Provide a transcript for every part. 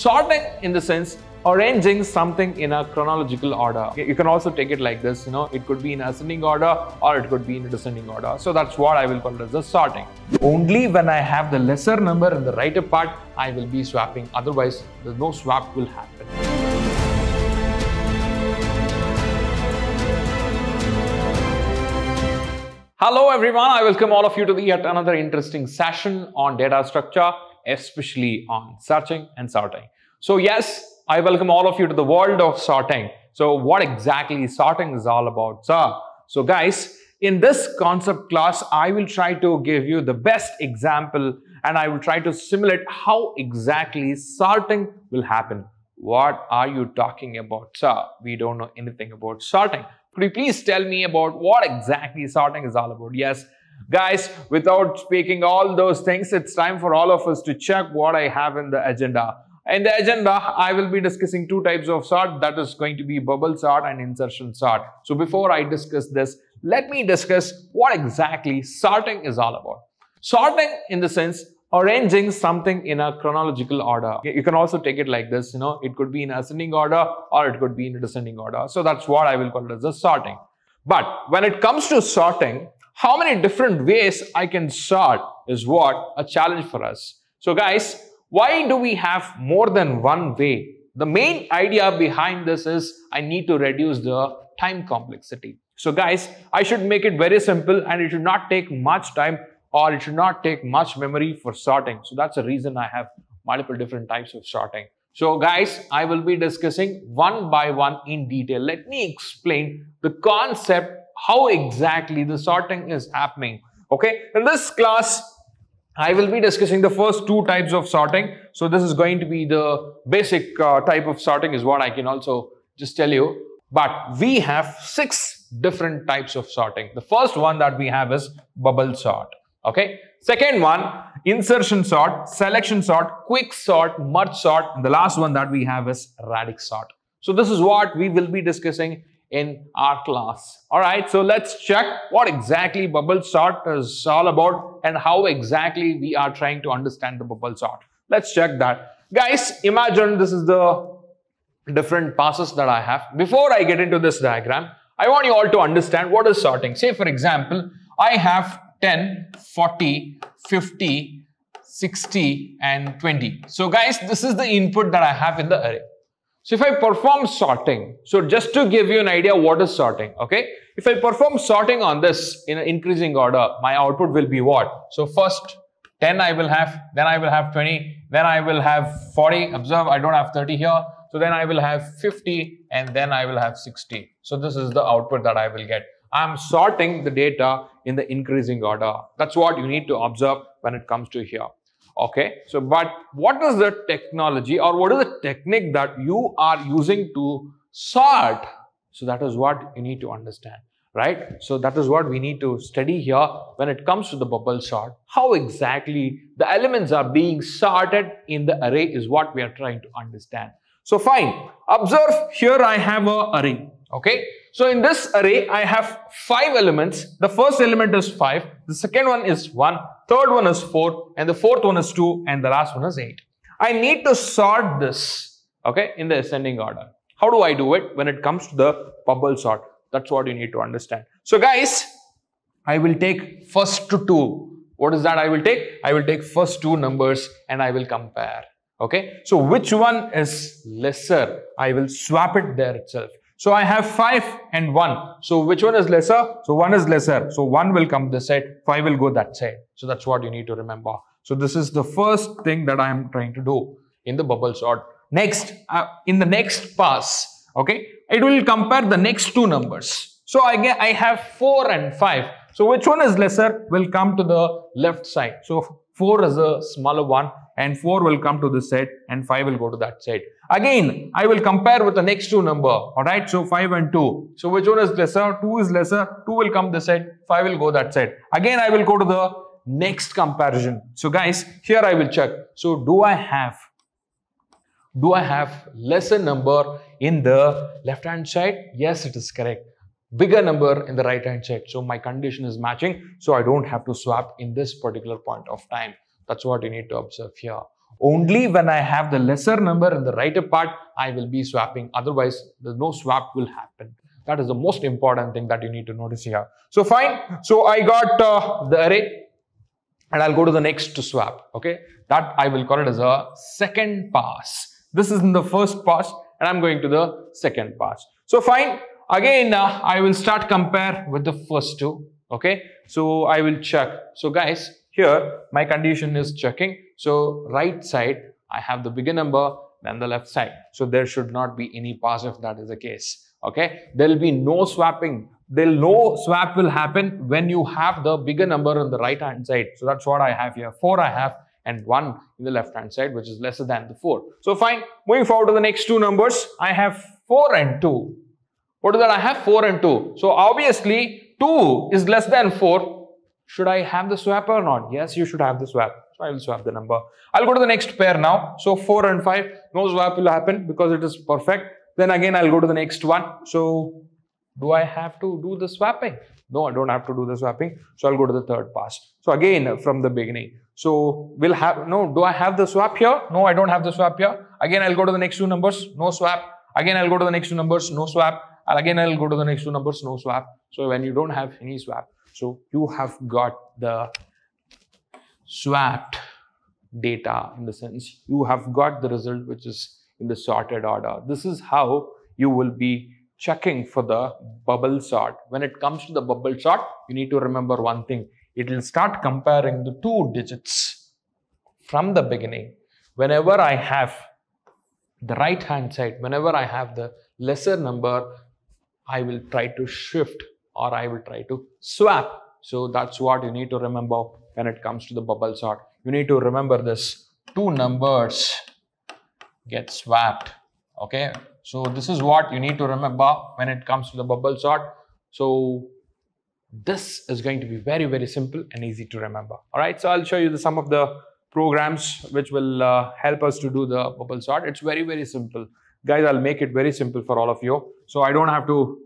Sorting in the sense arranging something in a chronological order. You can also take it like this, you know, it could be in ascending order or it could be in descending order. So that's what I will call it as the sorting. Only when I have the lesser number in the right part, I will be swapping. Otherwise, no swap will happen. Hello everyone, I welcome all of you to the yet another interesting session on data structure, especially on searching and sorting. So yes, I welcome all of you to the world of sorting. So what exactly sorting is all about, sir? So guys, in this concept class, I will try to give you the best example and I will try to simulate how exactly sorting will happen. What are you talking about, sir? We don't know anything about sorting. Could you please tell me about what exactly sorting is all about? Yes, guys, without speaking all those things, it's time for all of us to check what I have in the agenda. In the agenda, I will be discussing two types of sort that is going to be bubble sort and insertion sort. So before I discuss this, let me discuss what exactly sorting is all about. Sorting in the sense arranging something in a chronological order. You can also take it like this, you know, it could be in ascending order or it could be in descending order. So that's what I will call it as a sorting. But when it comes to sorting, how many different ways I can sort is what a challenge for us. So guys, why do we have more than one way? The main idea behind this is I need to reduce the time complexity. So guys, I should make it very simple and it should not take much time or it should not take much memory for sorting. So that's the reason I have multiple different types of sorting. So guys, I will be discussing one by one in detail. Let me explain the concept, how exactly the sorting is happening. Okay, in this class, I will be discussing the first two types of sorting. So this is going to be the basic uh, type of sorting is what I can also just tell you. But we have six different types of sorting. The first one that we have is bubble sort. Okay. Second one, insertion sort, selection sort, quick sort, merge sort. And the last one that we have is radix sort. So this is what we will be discussing in our class. All right. So let's check what exactly bubble sort is all about and how exactly we are trying to understand the bubble sort. Let's check that. Guys, imagine this is the different passes that I have. Before I get into this diagram, I want you all to understand what is sorting. Say for example, I have 10, 40, 50, 60 and 20. So guys, this is the input that I have in the array. So if I perform sorting, so just to give you an idea what is sorting, okay? If I perform sorting on this in an increasing order, my output will be what? So first 10 I will have, then I will have 20, then I will have 40. Observe, I don't have 30 here. So then I will have 50 and then I will have 60. So this is the output that I will get. I'm sorting the data in the increasing order. That's what you need to observe when it comes to here. Okay, so but what is the technology or what is the technique that you are using to sort? So that is what you need to understand, right? So that is what we need to study here when it comes to the bubble sort. How exactly the elements are being sorted in the array is what we are trying to understand. So fine, observe here I have a array, okay? So in this array, I have five elements. The first element is 5, the second one is 1, third one is 4, and the fourth one is 2, and the last one is 8. I need to sort this, okay, in the ascending order. How do I do it when it comes to the bubble sort? That's what you need to understand. So guys, I will take first to 2. What is that I will take? I will take first two numbers and I will compare. Okay, so which one is lesser? I will swap it there itself. So I have 5 and 1. So which one is lesser? So 1 is lesser. So 1 will come this side, 5 will go that side. So that's what you need to remember. So this is the first thing that I am trying to do in the bubble sort. Next, uh, in the next pass, okay, it will compare the next two numbers. So I get, I have 4 and 5. So which one is lesser will come to the left side. So 4 is a smaller one and 4 will come to this side and 5 will go to that side. Again, I will compare with the next two number. Alright, so 5 and 2. So which one is lesser? 2 is lesser. 2 will come this side. 5 will go that side. Again, I will go to the next comparison. So guys, here I will check. So do I have do I have lesser number in the left hand side? Yes, it is correct. Bigger number in the right hand side. So my condition is matching. So I don't have to swap in this particular point of time. That's what you need to observe here. Only when I have the lesser number in the right part, I will be swapping. Otherwise, no swap will happen. That is the most important thing that you need to notice here. So fine. So I got uh, the array and I'll go to the next swap. Okay. That I will call it as a second pass. This is in the first pass and I'm going to the second pass. So fine. Again, uh, I will start compare with the first two. Okay. So I will check. So guys, here my condition is checking. So right side, I have the bigger number than the left side. So there should not be any pass if that is the case okay there will be no swapping there no swap will happen when you have the bigger number on the right hand side so that's what i have here four i have and one in the left hand side which is lesser than the four so fine moving forward to the next two numbers i have four and two what is that i have four and two so obviously two is less than four should i have the swap or not yes you should have the swap so i will swap the number i'll go to the next pair now so four and five no swap will happen because it is perfect then again, I'll go to the next one. So do I have to do the swapping? No, I don't have to do the swapping. So I'll go to the third pass. So again, from the beginning. So we'll have, no, do I have the swap here? No, I don't have the swap here. Again, I'll go to the next two numbers, no swap. Again, I'll go to the next two numbers, no swap. And again, I'll go to the next two numbers, no swap. So when you don't have any swap, so you have got the swapped data in the sense you have got the result which is in the sorted order. This is how you will be checking for the bubble sort. When it comes to the bubble sort, you need to remember one thing. It will start comparing the two digits from the beginning. Whenever I have the right hand side, whenever I have the lesser number, I will try to shift or I will try to swap. So that's what you need to remember when it comes to the bubble sort. You need to remember this. Two numbers get swapped. Okay? So this is what you need to remember when it comes to the bubble sort. So this is going to be very very simple and easy to remember. All right so i'll show you the, some of the programs which will uh, help us to do the bubble sort. It's very very simple guys i'll make it very simple for all of you so i don't have to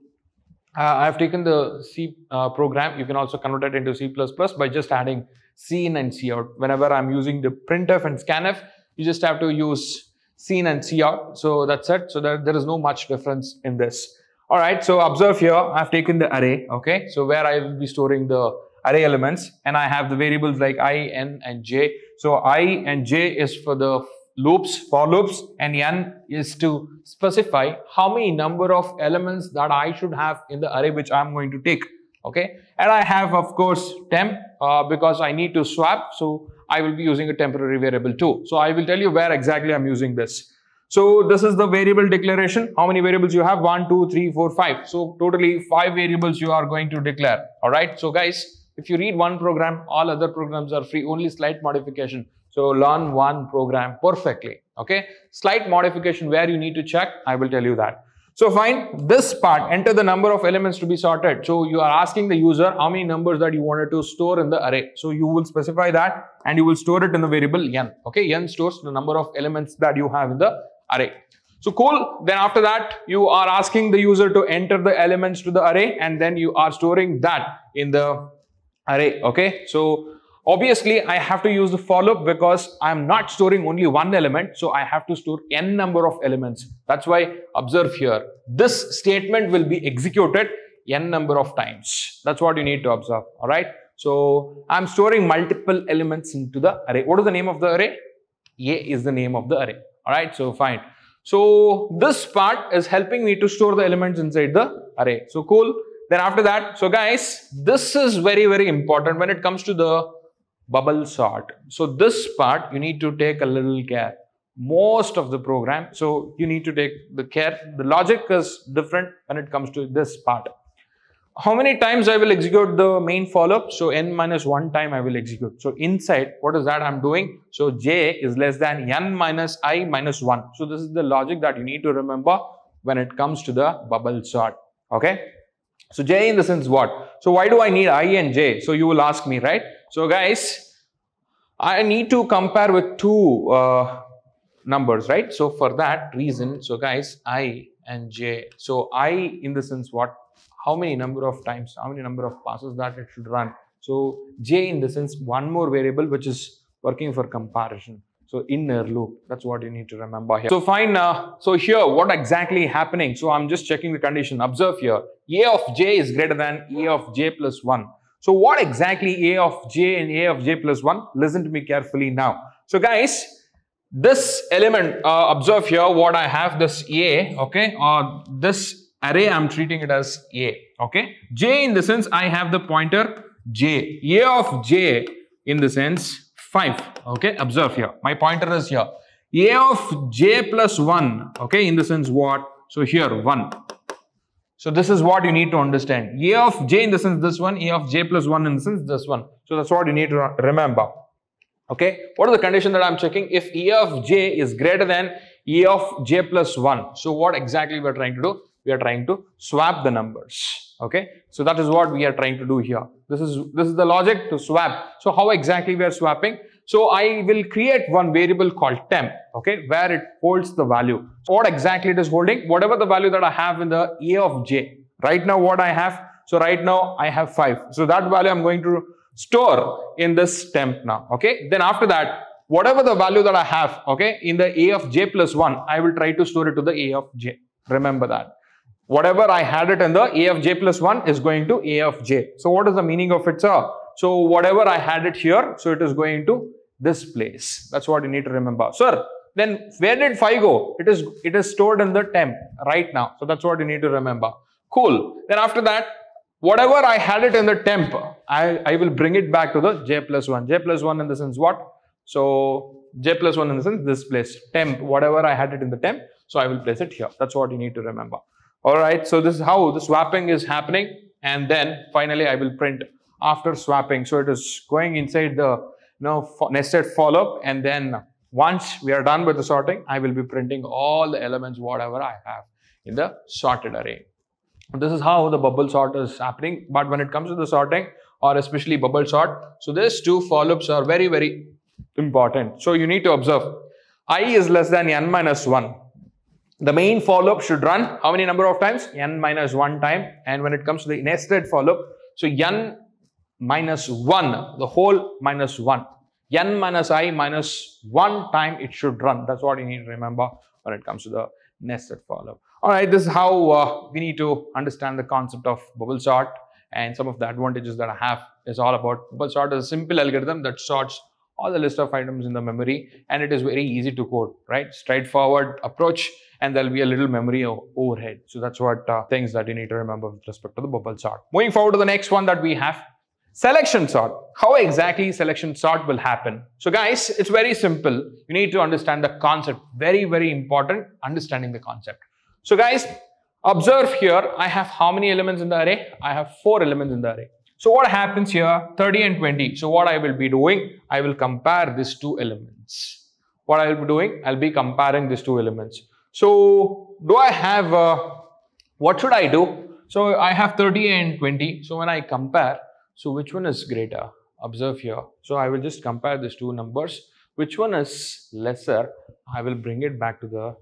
uh, i have taken the c uh, program you can also convert it into c++ by just adding cin and cout whenever i'm using the printf and scanf you just have to use cin and cout. So that's it. So there, there is no much difference in this. All right. So observe here, I've taken the array. Okay. So where I will be storing the array elements and I have the variables like i, n and j. So i and j is for the loops, for loops and n is to specify how many number of elements that I should have in the array which I'm going to take. Okay. And I have of course temp uh, because I need to swap. So I will be using a temporary variable too. So I will tell you where exactly I'm using this. So this is the variable declaration. How many variables you have? One, two, three, four, five. So totally five variables you are going to declare. All right. So guys, if you read one program, all other programs are free, only slight modification. So learn one program perfectly. Okay. Slight modification where you need to check, I will tell you that. So fine, this part, enter the number of elements to be sorted. So you are asking the user how many numbers that you wanted to store in the array. So you will specify that and you will store it in the variable n. Okay, n stores the number of elements that you have in the array. So cool. Then after that, you are asking the user to enter the elements to the array and then you are storing that in the array. Okay, so Obviously, I have to use the for because I'm not storing only one element. So I have to store n number of elements. That's why observe here. This statement will be executed n number of times. That's what you need to observe. All right. So I'm storing multiple elements into the array. What is the name of the array? A is the name of the array. All right. So fine. So this part is helping me to store the elements inside the array. So cool. Then after that, so guys, this is very, very important when it comes to the bubble sort. So this part you need to take a little care. Most of the program, so you need to take the care. The logic is different when it comes to this part. How many times I will execute the main for loop? So n minus 1 time I will execute. So inside, what is that I'm doing? So j is less than n minus i minus 1. So this is the logic that you need to remember when it comes to the bubble sort. Okay. So j in the sense what? So why do I need i and j? So you will ask me, right? So guys, I need to compare with two uh, numbers, right? So for that reason, so guys, I and J. So I in the sense what? How many number of times, how many number of passes that it should run. So J in the sense one more variable which is working for comparison. So inner loop, that's what you need to remember here. So fine, uh, so here what exactly happening? So I'm just checking the condition. Observe here, A of j is greater than A of j plus 1. So what exactly A of j and A of j plus 1? Listen to me carefully now. So guys, this element, uh, observe here what I have this A, okay, or this array I'm treating it as A, okay. J in the sense I have the pointer J. A of J in the sense 5, okay. Observe here, my pointer is here. A of J plus 1, okay, in the sense what? So here 1. So this is what you need to understand. A of j in the sense this one, A of j plus 1 in the sense this one. So that's what you need to remember. Okay. What is the condition that I'm checking? If A of j is greater than A of j plus 1. So what exactly we are trying to do? We are trying to swap the numbers. Okay. So that is what we are trying to do here. This is, this is the logic to swap. So how exactly we are swapping? So I will create one variable called temp, okay, where it holds the value. What exactly it is holding? Whatever the value that I have in the A of j. Right now what I have? So right now I have 5. So that value I'm going to store in this temp now, okay. Then after that, whatever the value that I have, okay, in the A of j plus 1, I will try to store it to the A of j. Remember that. Whatever I had it in the A of j plus 1 is going to A of j. So what is the meaning of it, sir? So whatever I had it here, so it is going to this place. That's what you need to remember. Sir, then where did phi go? It is, it is stored in the temp right now. So that's what you need to remember. Cool. Then after that, whatever I had it in the temp, I, I will bring it back to the j plus 1. j plus 1 in the sense what? So j plus 1 in the sense this place. Temp, whatever I had it in the temp. So I will place it here. That's what you need to remember. Alright, so this is how the swapping is happening. And then finally I will print after swapping. So it is going inside the you know, nested for loop, and then once we are done with the sorting, I will be printing all the elements, whatever I have in the sorted array. This is how the bubble sort is happening. But when it comes to the sorting or especially bubble sort, so these two for loops are very, very important. So you need to observe i is less than n minus 1. The main for loop should run how many number of times? n minus 1 time. And when it comes to the nested for loop, so n minus 1, the whole minus 1. n minus i minus 1 time it should run. That's what you need to remember when it comes to the nested for loop. Alright, this is how uh, we need to understand the concept of bubble sort and some of the advantages that I have is all about bubble sort is a simple algorithm that sorts all the list of items in the memory and it is very easy to code, right? Straightforward approach and there'll be a little memory overhead. So that's what uh, things that you need to remember with respect to the bubble sort. Moving forward to the next one that we have Selection sort. How exactly selection sort will happen? So guys, it's very simple. You need to understand the concept. Very, very important, understanding the concept. So guys, observe here, I have how many elements in the array? I have four elements in the array. So what happens here? 30 and 20. So what I will be doing? I will compare these two elements. What I will be doing? I'll be comparing these two elements. So do I have, uh, what should I do? So I have 30 and 20. So when I compare, so which one is greater? Observe here. So I will just compare these two numbers. Which one is lesser? I will bring it back to the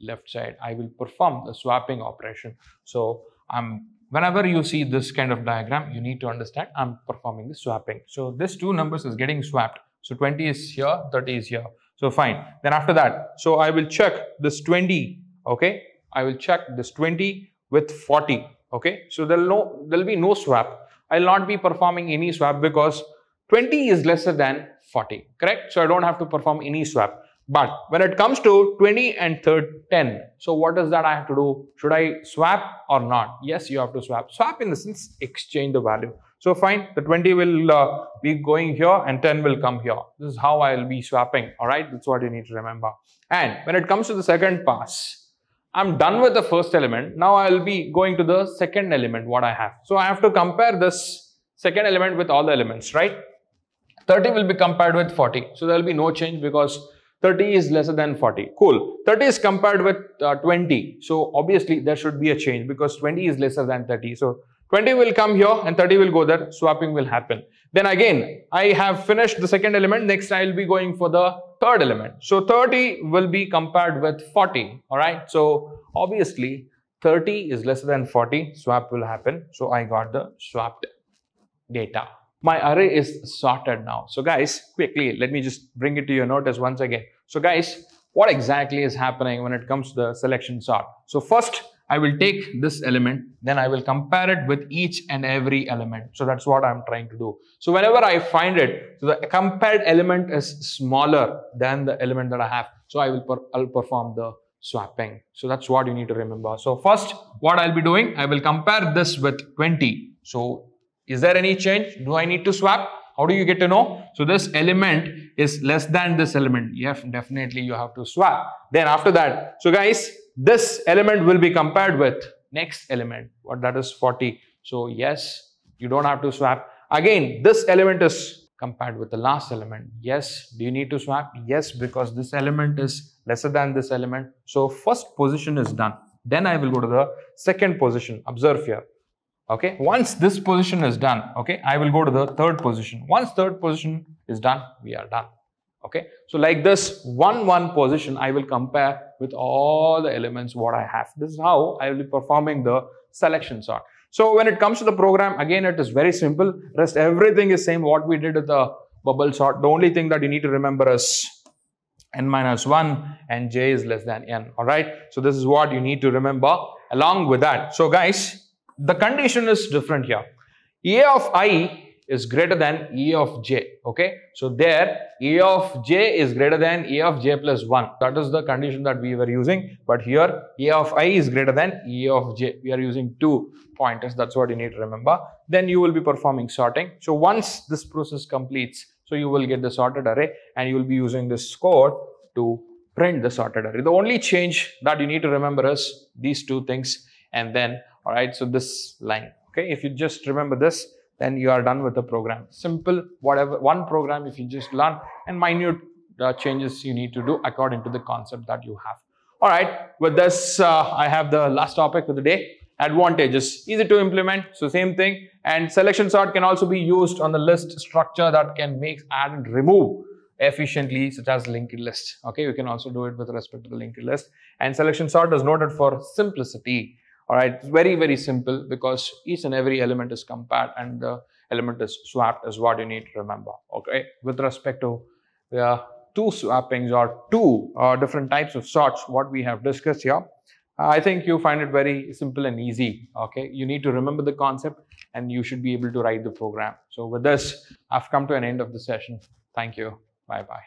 left side. I will perform the swapping operation. So I'm whenever you see this kind of diagram, you need to understand I'm performing the swapping. So this two numbers is getting swapped. So 20 is here, 30 is here. So fine. Then after that, so I will check this 20. Okay. I will check this 20 with 40. Okay. So there'll no there'll be no swap I'll not be performing any swap because 20 is lesser than 40, correct? So I don't have to perform any swap. But when it comes to 20 and 10, so what is that I have to do? Should I swap or not? Yes, you have to swap. Swap in the sense exchange the value. So fine, the 20 will uh, be going here and 10 will come here. This is how I will be swapping. All right, that's what you need to remember. And when it comes to the second pass, I'm done with the first element. Now I'll be going to the second element, what I have. So I have to compare this second element with all the elements, right? 30 will be compared with 40. So there will be no change because 30 is lesser than 40. Cool. 30 is compared with uh, 20. So obviously there should be a change because 20 is lesser than 30. So 20 will come here and 30 will go there. Swapping will happen. Then again, I have finished the second element. Next, I will be going for the third element. So 30 will be compared with 40. All right. So obviously 30 is lesser than 40. Swap will happen. So I got the swapped data. my array is sorted now. So guys, quickly, let me just bring it to your notice once again. So guys, what exactly is happening when it comes to the selection sort? So first, I will take this element, then I will compare it with each and every element. So that's what I'm trying to do. So whenever I find it, so the compared element is smaller than the element that I have. So I will per I'll perform the swapping. So that's what you need to remember. So first, what I'll be doing, I will compare this with 20. So is there any change? Do I need to swap? How do you get to know? So this element is less than this element. Yes, definitely you have to swap. Then after that, so guys, this element will be compared with next element. What that is 40. So yes, you don't have to swap. Again, this element is compared with the last element. Yes, do you need to swap? Yes, because this element is lesser than this element. So first position is done. Then I will go to the second position. Observe here okay? Once this position is done okay i will go to the third position. Once third position is done we are done. Okay? So like this one one position i will compare with all the elements what i have. This is how i will be performing the selection sort. So when it comes to the program again it is very simple. Rest everything is same. What we did with the bubble sort the only thing that you need to remember is n minus 1 and j is less than n. All right? So this is what you need to remember along with that. So guys the condition is different here. A of i is greater than E of j. Okay. So there A of j is greater than A of j plus 1. That is the condition that we were using. But here A of i is greater than E of j. We are using two pointers. That's what you need to remember. Then you will be performing sorting. So once this process completes, so you will get the sorted array and you will be using this code to print the sorted array. The only change that you need to remember is these two things and then all right so this line okay? If you just remember this then you are done with the program. Simple whatever one program if you just learn and minute uh, changes you need to do according to the concept that you have. All right with this uh, i have the last topic for the day advantages. Easy to implement so same thing. And selection sort can also be used on the list structure that can make add and remove efficiently such as linked list. Okay you can also do it with respect to the linked list. And selection sort is noted for simplicity all right very very simple because each and every element is compared and the element is swapped is what you need to remember okay with respect to the two swappings or two uh, different types of sorts what we have discussed here I think you find it very simple and easy. Okay, you need to remember the concept and you should be able to write the program. So with this, I've come to an end of the session. Thank you. Bye bye.